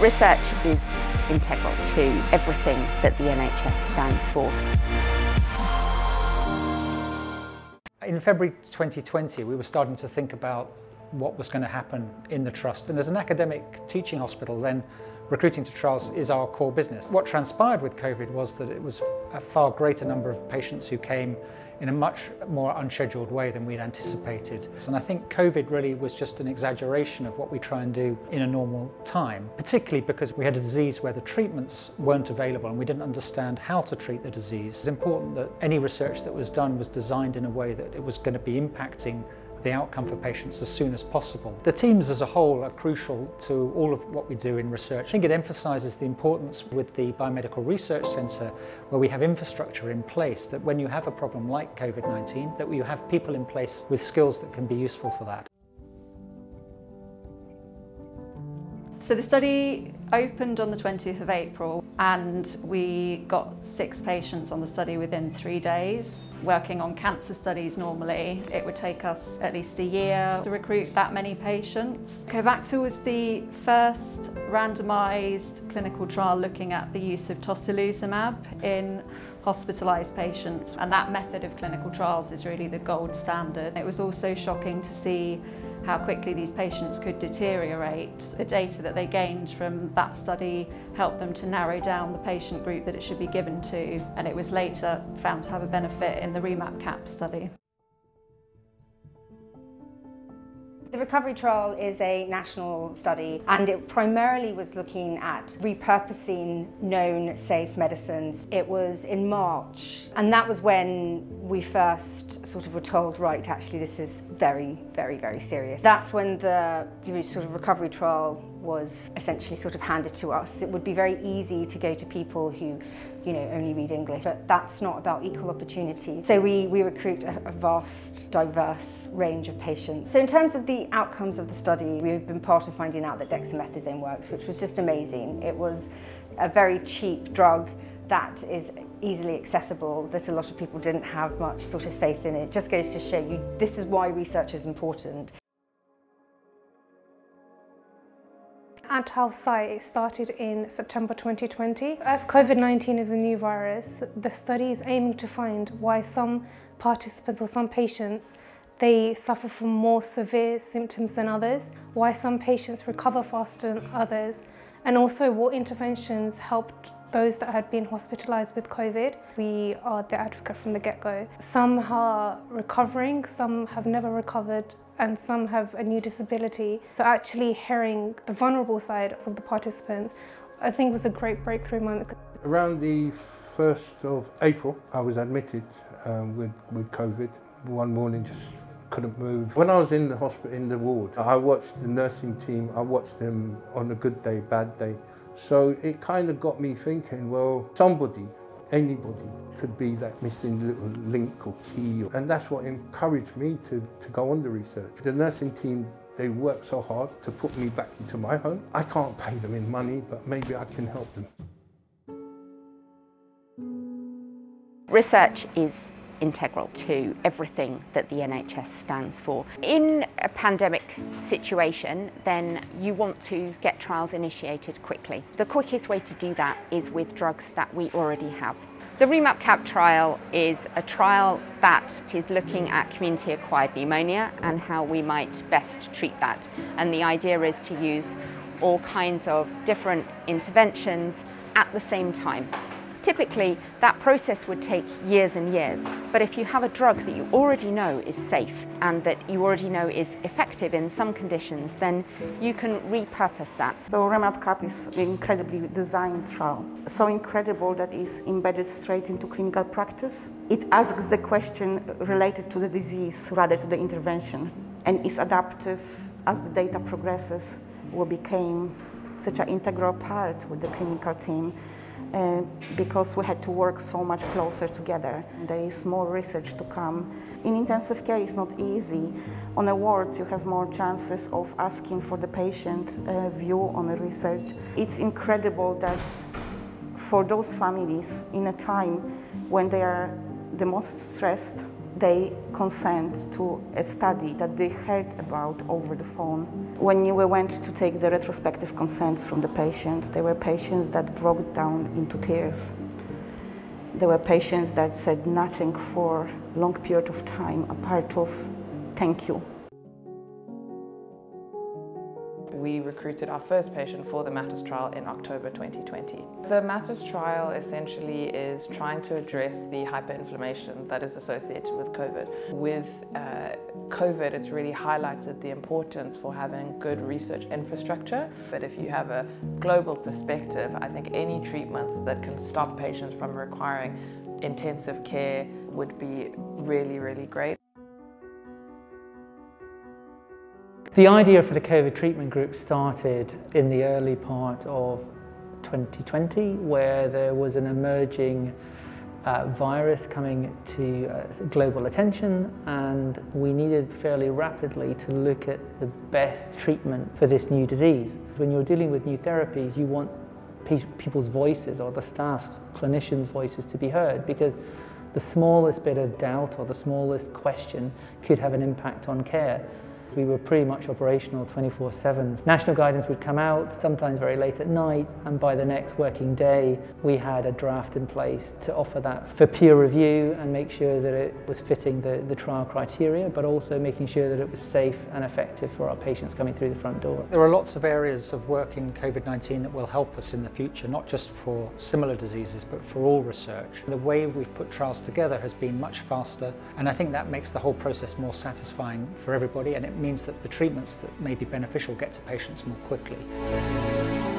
Research is integral to everything that the NHS stands for. In February 2020, we were starting to think about what was going to happen in the Trust. And as an academic teaching hospital, then recruiting to trials is our core business. What transpired with COVID was that it was a far greater number of patients who came in a much more unscheduled way than we'd anticipated. And I think COVID really was just an exaggeration of what we try and do in a normal time, particularly because we had a disease where the treatments weren't available and we didn't understand how to treat the disease. It's important that any research that was done was designed in a way that it was going to be impacting the outcome for patients as soon as possible. The teams as a whole are crucial to all of what we do in research. I think it emphasises the importance with the Biomedical Research Centre where we have infrastructure in place that when you have a problem like COVID-19 that you have people in place with skills that can be useful for that. So the study opened on the 20th of April and we got six patients on the study within three days. Working on cancer studies normally, it would take us at least a year to recruit that many patients. Covacta was the first randomised clinical trial looking at the use of tocilizumab in hospitalised patients and that method of clinical trials is really the gold standard. It was also shocking to see how quickly these patients could deteriorate. The data that they gained from that study helped them to narrow down the patient group that it should be given to and it was later found to have a benefit in the REMAP-CAP study. The recovery trial is a national study and it primarily was looking at repurposing known safe medicines. It was in March and that was when we first sort of were told, right, actually this is very, very, very serious. That's when the sort of recovery trial was essentially sort of handed to us. It would be very easy to go to people who, you know, only read English, but that's not about equal opportunity. So we, we recruit a, a vast, diverse range of patients. So in terms of the outcomes of the study, we've been part of finding out that dexamethasone works, which was just amazing. It was a very cheap drug that is easily accessible, that a lot of people didn't have much sort of faith in. It just goes to show you this is why research is important. At our site, it started in September 2020. As COVID-19 is a new virus, the study is aiming to find why some participants or some patients they suffer from more severe symptoms than others, why some patients recover faster than others, and also what interventions helped those that had been hospitalised with COVID. We are the advocate from the get-go. Some are recovering, some have never recovered, and some have a new disability. So actually hearing the vulnerable side of the participants, I think was a great breakthrough moment. Around the 1st of April, I was admitted um, with, with COVID. One morning, just couldn't move. When I was in the hospital, in the ward, I watched the nursing team, I watched them on a good day, bad day. So it kind of got me thinking, well, somebody, anybody could be that missing little link or key. And that's what encouraged me to, to go on the research. The nursing team, they work so hard to put me back into my home. I can't pay them in money, but maybe I can help them. Research is integral to everything that the NHS stands for. In a pandemic situation, then you want to get trials initiated quickly. The quickest way to do that is with drugs that we already have. The REMAP-CAP trial is a trial that is looking at community-acquired pneumonia and how we might best treat that. And the idea is to use all kinds of different interventions at the same time. Typically, that process would take years and years, but if you have a drug that you already know is safe and that you already know is effective in some conditions, then you can repurpose that. So REMAP-CAP is an incredibly designed trial, so incredible that it's embedded straight into clinical practice. It asks the question related to the disease rather to the intervention and is adaptive as the data progresses. We became such an integral part with the clinical team because we had to work so much closer together. There is more research to come. In intensive care, it's not easy. On awards, you have more chances of asking for the patient uh, view on the research. It's incredible that for those families in a time when they are the most stressed, they consent to a study that they heard about over the phone. When we went to take the retrospective consents from the patients, there were patients that broke down into tears. There were patients that said nothing for a long period of time apart of thank you. We recruited our first patient for the MATIS trial in October 2020. The MATIS trial essentially is trying to address the hyperinflammation that is associated with COVID. With uh, COVID, it's really highlighted the importance for having good research infrastructure. But if you have a global perspective, I think any treatments that can stop patients from requiring intensive care would be really, really great. The idea for the COVID treatment group started in the early part of 2020 where there was an emerging uh, virus coming to uh, global attention and we needed fairly rapidly to look at the best treatment for this new disease. When you're dealing with new therapies you want pe people's voices or the staff's clinicians' voices to be heard because the smallest bit of doubt or the smallest question could have an impact on care. We were pretty much operational 24-7. National guidance would come out, sometimes very late at night, and by the next working day, we had a draft in place to offer that for peer review and make sure that it was fitting the, the trial criteria, but also making sure that it was safe and effective for our patients coming through the front door. There are lots of areas of work in COVID-19 that will help us in the future, not just for similar diseases, but for all research. The way we've put trials together has been much faster, and I think that makes the whole process more satisfying for everybody, and it means that the treatments that may be beneficial get to patients more quickly.